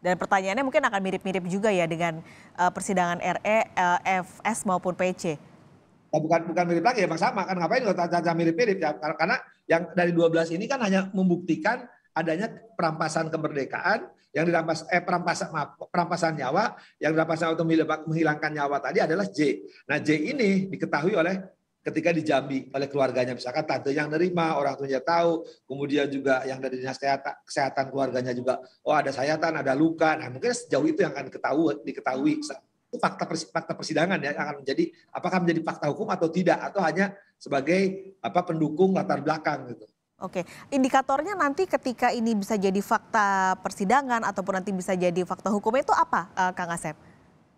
Dan pertanyaannya mungkin akan mirip-mirip juga ya dengan uh, persidangan RE, uh, FS maupun PC. Ya, bukan bukan mirip lagi emang sama kan ngapain kalau tanya mirip-mirip ya karena yang dari 12 ini kan hanya membuktikan adanya perampasan kemerdekaan yang dirampas eh perampasan maaf, perampasan nyawa yang dirampasan atau menghilangkan nyawa tadi adalah J. Nah J ini diketahui oleh ketika di Jambi oleh keluarganya. Misalkan tante yang nerima orang tuanya tahu. Kemudian juga yang dari dinas kesehatan, keluarganya juga oh ada sayatan ada luka. Nah mungkin sejauh itu yang akan diketahui diketahui. Itu fakta fakta persidangan ya akan menjadi apakah menjadi fakta hukum atau tidak atau hanya sebagai apa pendukung latar belakang gitu. Oke, indikatornya nanti ketika ini bisa jadi fakta persidangan ataupun nanti bisa jadi fakta hukum itu apa, uh, Kang Asep?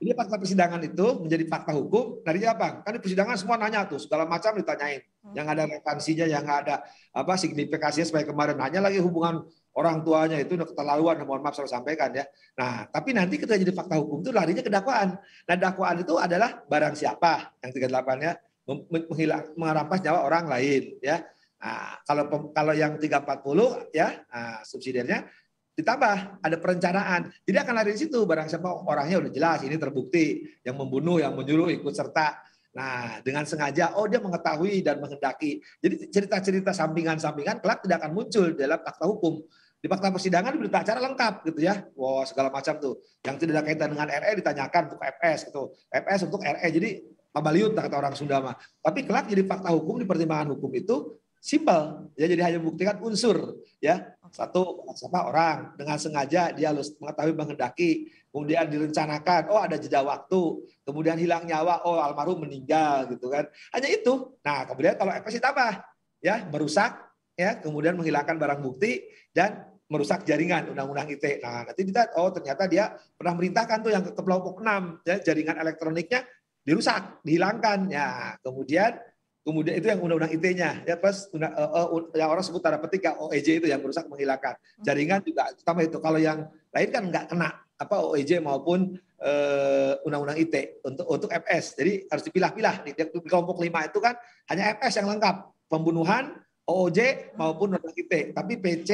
Ini fakta persidangan itu menjadi fakta hukum dari apa? Kan di persidangan semua nanya tuh segala macam ditanyain. Hmm. Yang ada relevansinya, yang ada apa signifikasinya supaya kemarin nanya lagi hubungan orang tuanya itu udah keterlaluan, mohon maaf saya sampaikan ya. Nah, tapi nanti ketika jadi fakta hukum itu larinya ke dakwaan. Nah, dakwaan itu adalah barang siapa yang 38 ya, menghilang merampas nyawa orang lain ya. Nah, kalau kalau yang 340 ya, nah, subsidiarnya ditambah ada perencanaan. Jadi akan lari di situ barang siapa orangnya udah jelas ini terbukti yang membunuh, yang menyuruh ikut serta. Nah, dengan sengaja oh dia mengetahui dan menghendaki. Jadi cerita-cerita sampingan-sampingan kelak tidak akan muncul dalam fakta hukum. Di fakta persidangan berita acara lengkap gitu ya. Wow, segala macam tuh. Yang tidak ada kaitan dengan RE ditanyakan untuk FS gitu. FS untuk RE. Jadi pabaliut kata orang Sunda mah. Tapi kelak jadi fakta hukum di pertimbangan hukum itu simpel ya jadi hanya membuktikan unsur ya satu siapa? Orang. Dengan sengaja dia harus mengetahui menghendaki kemudian direncanakan oh ada jeda waktu kemudian hilang nyawa oh almarhum meninggal gitu kan. Hanya itu. Nah kemudian kalau FS tambah ya merusak ya kemudian menghilangkan barang bukti dan merusak jaringan undang-undang ITE nah nanti kita oh ternyata dia pernah merintahkan tuh yang ke kelompok 6 ya jaringan elektroniknya dirusak dihilangkan. Ya kemudian Kemudian itu yang undang-undang IT-nya, ya plus uh, uh, yang orang sebut tanda petik ya OEJ itu yang merusak menghilangkan. Hmm. Jaringan juga sama itu. Kalau yang lain kan nggak kena apa OEJ maupun uh, undang-undang IT untuk untuk FS. Jadi harus dipilah-pilah. Di kelompok lima itu kan hanya FS yang lengkap. Pembunuhan, OOJ maupun undang IT. Tapi PC,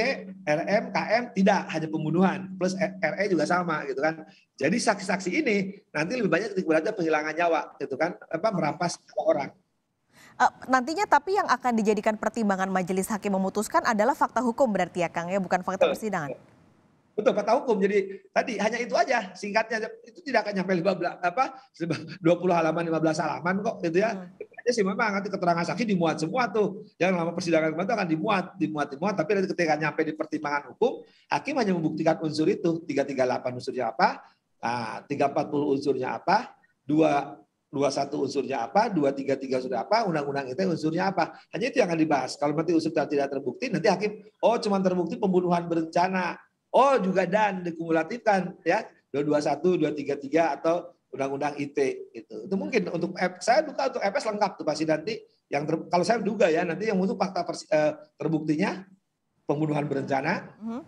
RM, KM tidak hanya pembunuhan. Plus RE juga sama gitu kan. Jadi saksi-saksi ini nanti lebih banyak titik penghilangan nyawa gitu kan, apa merampas orang. Uh, nantinya tapi yang akan dijadikan pertimbangan majelis hakim memutuskan adalah fakta hukum berarti ya Kang ya, bukan fakta Betul. persidangan. Betul, fakta hukum. Jadi tadi hanya itu aja, singkatnya itu tidak akan nyampe 15 apa 20 halaman 15 halaman kok gitu ya. Hmm. Aja sih memang nanti keterangan saksi dimuat semua tuh. Yang lama persidangan kemarin akan dimuat, dimuat, dimuat, tapi nanti ketika nyampe di pertimbangan hukum, hakim hanya membuktikan unsur itu, 338 unsurnya apa, nah, 340 unsurnya apa, dua 21 unsurnya apa, 233 unsurnya apa, undang-undang itu unsurnya apa. Hanya itu yang akan dibahas. Kalau nanti unsur tidak terbukti, nanti hakim, oh cuma terbukti pembunuhan berencana. Oh juga dan dikumulatifkan ya, 221, 233 atau undang-undang IT itu. Itu mungkin untuk saya duga untuk FS lengkap tuh pasti nanti yang ter, kalau saya duga ya nanti yang untuk fakta persi, eh, terbuktinya pembunuhan berencana uh-huh.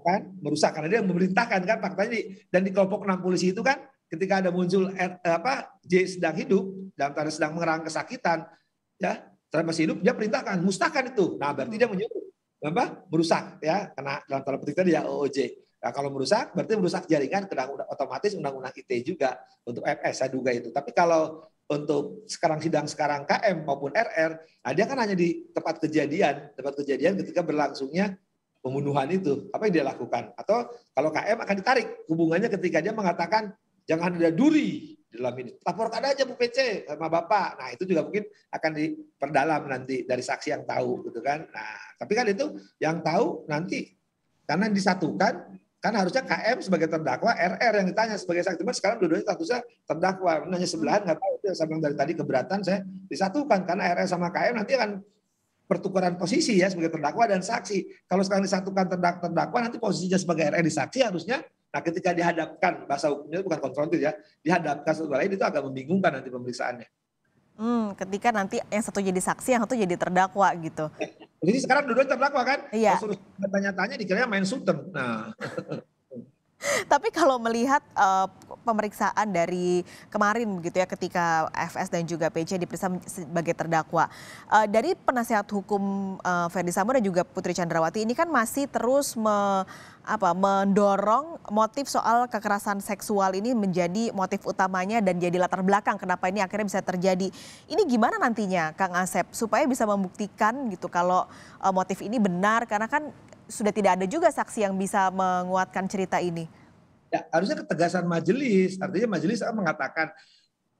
kan merusak karena dia memerintahkan kan faktanya di, dan di kelompok enam polisi itu kan ketika ada muncul eh, apa J sedang hidup dalam tanda sedang mengerang kesakitan ya terhadap masih hidup dia perintahkan musnahkan itu. Nah berarti dia menyuruh apa merusak ya karena dalam tanda petik tadi ya OOJ nah kalau merusak berarti merusak jaringan kena otomatis undang-undang ITE juga untuk FS saya duga itu. Tapi kalau untuk sekarang sidang sekarang KM maupun RR nah dia kan hanya di tempat kejadian tempat kejadian ketika berlangsungnya pembunuhan itu. Apa yang dia lakukan? Atau kalau KM akan ditarik hubungannya ketika dia mengatakan Jangan ada duri dalam ini. Laporkan aja Bu PC sama Bapak. Nah, itu juga mungkin akan diperdalam nanti dari saksi yang tahu gitu kan. Nah, tapi kan itu yang tahu nanti karena disatukan kan harusnya KM sebagai terdakwa, RR yang ditanya sebagai saksi. Cuma sekarang dua-duanya statusnya terdakwa. Nanya sebelahan nggak tahu saya bilang dari tadi keberatan saya disatukan karena RR sama KM nanti akan pertukaran posisi ya sebagai terdakwa dan saksi. Kalau sekarang disatukan terdakwa nanti posisinya sebagai RR di saksi harusnya Nah, ketika dihadapkan bahasa hukumnya bukan konfrontir ya, dihadapkan satu lain itu agak membingungkan nanti pemeriksaannya. Hmm, ketika nanti yang satu jadi saksi, yang satu jadi terdakwa gitu. Jadi sekarang dua-duanya terdakwa kan? Iya. Suruh tanya-tanya dikira main sultan. Nah. Tapi kalau melihat uh, pemeriksaan dari kemarin begitu ya ketika FS dan juga PC diperiksa sebagai terdakwa. Uh, dari penasihat hukum uh, Ferdi Sambo dan juga Putri Chandrawati ini kan masih terus me, apa mendorong motif soal kekerasan seksual ini menjadi motif utamanya dan jadi latar belakang kenapa ini akhirnya bisa terjadi. Ini gimana nantinya Kang Asep supaya bisa membuktikan gitu kalau uh, motif ini benar karena kan sudah tidak ada juga saksi yang bisa menguatkan cerita ini. Ya, harusnya ketegasan majelis. Artinya majelis akan mengatakan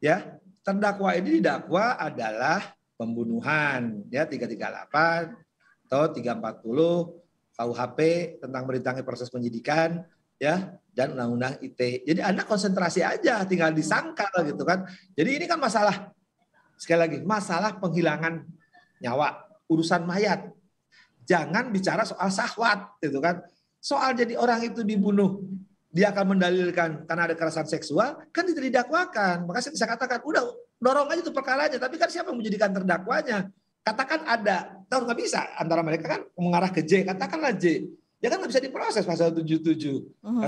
ya, terdakwa ini didakwa adalah pembunuhan ya 338 atau 340 KUHP tentang merintangi proses penyidikan ya dan undang-undang ITE. Jadi Anda konsentrasi aja tinggal disangkal gitu kan. Jadi ini kan masalah sekali lagi masalah penghilangan nyawa, urusan mayat. Jangan bicara soal sahwat gitu kan. Soal jadi orang itu dibunuh dia akan mendalilkan karena ada kekerasan seksual, kan tidak didakwakan. Maka saya bisa katakan, udah dorong aja itu perkaranya. Tapi kan siapa yang menjadikan terdakwanya? Katakan ada, tahu nggak bisa antara mereka kan mengarah ke J, katakanlah J. Ya kan nggak bisa diproses pasal 77. Uh-huh.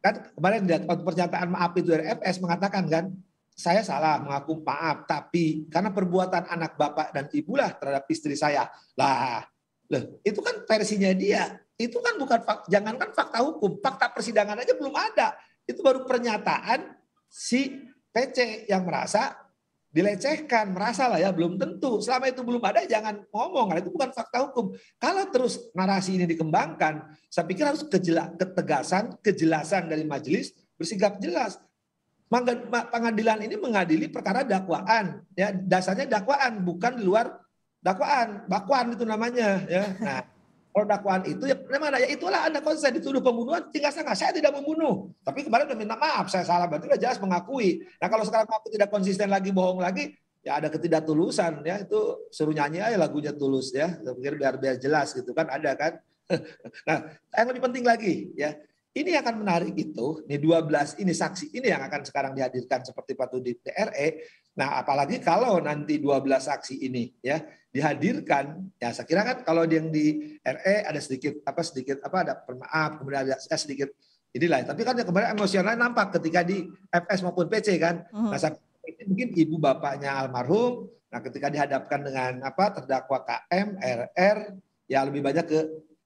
Kan kemarin di pernyataan maaf itu dari FS mengatakan kan, saya salah mengaku maaf, tapi karena perbuatan anak bapak dan ibulah terhadap istri saya. Lah, loh, itu kan versinya dia itu kan bukan fakta, jangankan fakta hukum, fakta persidangan aja belum ada. Itu baru pernyataan si PC yang merasa dilecehkan, merasa lah ya belum tentu. Selama itu belum ada jangan ngomong, itu bukan fakta hukum. Kalau terus narasi ini dikembangkan, saya pikir harus kejela, ketegasan, kejelasan dari majelis bersikap jelas. Pengadilan ini mengadili perkara dakwaan, ya dasarnya dakwaan bukan di luar dakwaan, bakwan itu namanya, ya. Nah, kalau dakwaan itu ya mana ya itulah Anda konsen dituduh pembunuhan tinggal sangat saya tidak membunuh. Tapi kemarin udah minta maaf saya salah berarti udah jelas mengakui. Nah kalau sekarang aku tidak konsisten lagi bohong lagi ya ada ketidaktulusan ya itu suruh nyanyi aja lagunya tulus ya. Biar biar biar jelas gitu kan ada kan. nah yang lebih penting lagi ya ini akan menarik itu, ini 12 ini saksi ini yang akan sekarang dihadirkan seperti patut di DRE. Nah, apalagi kalau nanti 12 saksi ini ya dihadirkan, ya saya kira kan kalau yang di RE ada sedikit apa sedikit apa ada permaaf, kemudian ada eh, sedikit inilah. Tapi kan yang kemarin emosional nampak ketika di FS maupun PC kan. Uh-huh. Nah, saya, ini mungkin ibu bapaknya almarhum. Nah, ketika dihadapkan dengan apa terdakwa KM, RR, ya lebih banyak ke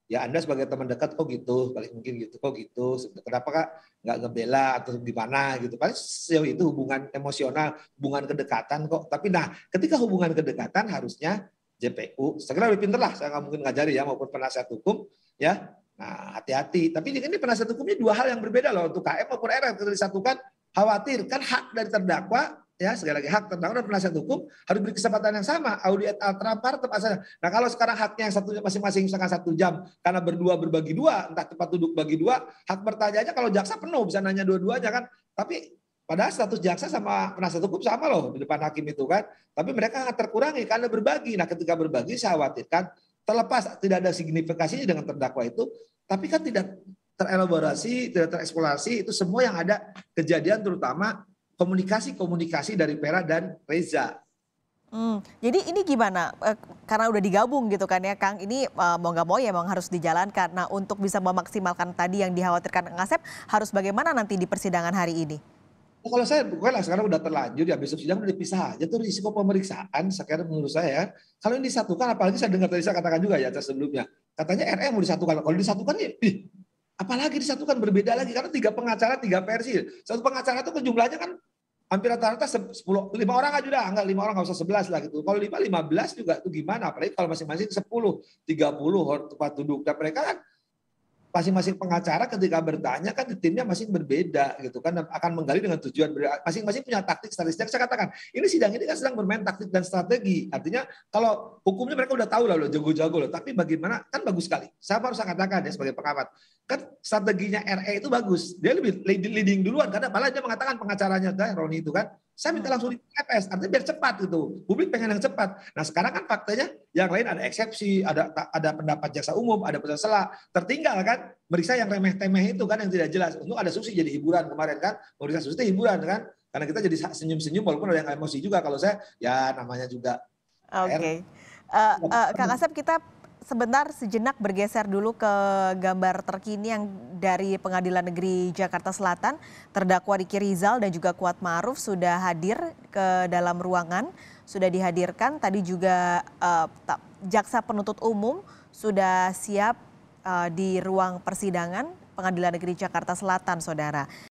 ya Anda sebagai teman dekat kok gitu, paling mungkin gitu, kok gitu, kenapa kak nggak ngebela atau gimana gitu, paling sejauh itu hubungan emosional, hubungan kedekatan kok. Tapi nah, ketika hubungan kedekatan harusnya JPU, segera lebih pinter lah, saya nggak mungkin ngajari ya maupun penasihat hukum, ya. Nah hati-hati. Tapi ini penasihat hukumnya dua hal yang berbeda loh untuk KM maupun RR. Ketika disatukan khawatir kan hak dari terdakwa ya sekali lagi hak terdakwa dan penasihat hukum harus beri kesempatan yang sama. Ultra partem asalnya. Nah kalau sekarang haknya yang satunya masing-masing misalkan satu jam karena berdua berbagi dua entah tempat duduk bagi dua hak bertanya kalau jaksa penuh bisa nanya dua-duanya kan. Tapi padahal status jaksa sama penasihat hukum sama loh di depan hakim itu kan. Tapi mereka terkurangi karena berbagi. Nah ketika berbagi saya khawatirkan terlepas tidak ada signifikasinya dengan terdakwa itu tapi kan tidak terelaborasi tidak tereksplorasi itu semua yang ada kejadian terutama komunikasi-komunikasi dari Pera dan Reza. Hmm, jadi ini gimana? Eh, karena udah digabung gitu kan ya, Kang. Ini uh, mau nggak mau ya memang harus dijalankan. Nah, untuk bisa memaksimalkan tadi yang dikhawatirkan Kang Asep, harus bagaimana nanti di persidangan hari ini? Oh, kalau saya pokoknya sekarang udah terlanjur ya besok sidang udah dipisah aja tuh risiko pemeriksaan sekarang menurut saya ya. Kalau ini disatukan apalagi saya dengar tadi saya katakan juga ya sebelumnya katanya RM mau disatukan kalau disatukan ya ih, apalagi disatukan berbeda lagi karena tiga pengacara tiga versi. Satu pengacara itu jumlahnya kan hampir rata-rata sepuluh lima orang aja udah. Enggak lima orang nggak usah sebelas lah gitu. Kalau lima lima belas juga itu gimana? Apalagi kalau masing-masing sepuluh tiga puluh tempat duduk. Dan mereka kan masing-masing pengacara ketika bertanya kan timnya masing berbeda gitu kan akan menggali dengan tujuan masing-masing punya taktik statistik. Saya katakan ini sidang ini kan sedang bermain taktik dan strategi. Artinya kalau hukumnya mereka udah tahu lah loh jago-jago loh. Tapi bagaimana kan bagus sekali. Saya harus katakan ya sebagai pengamat kan strateginya RE itu bagus. Dia lebih leading duluan karena malah dia mengatakan pengacaranya Roni itu kan saya minta langsung di TPS, artinya biar cepat gitu. Publik pengen yang cepat. Nah sekarang kan faktanya yang lain ada eksepsi, ada ada pendapat jaksa umum, ada putusan sela, tertinggal kan meriksa yang remeh-temeh itu kan yang tidak jelas. Untuk ada susi jadi hiburan kemarin kan, meriksa susi itu hiburan kan, karena kita jadi senyum-senyum walaupun ada yang emosi juga. Kalau saya ya namanya juga. Oke, okay. uh, uh, Kang Asep kita sebentar sejenak bergeser dulu ke gambar terkini yang dari Pengadilan Negeri Jakarta Selatan. Terdakwa Riki Rizal dan juga Kuat Maruf sudah hadir ke dalam ruangan, sudah dihadirkan. Tadi juga uh, jaksa penuntut umum sudah siap uh, di ruang persidangan Pengadilan Negeri Jakarta Selatan, saudara.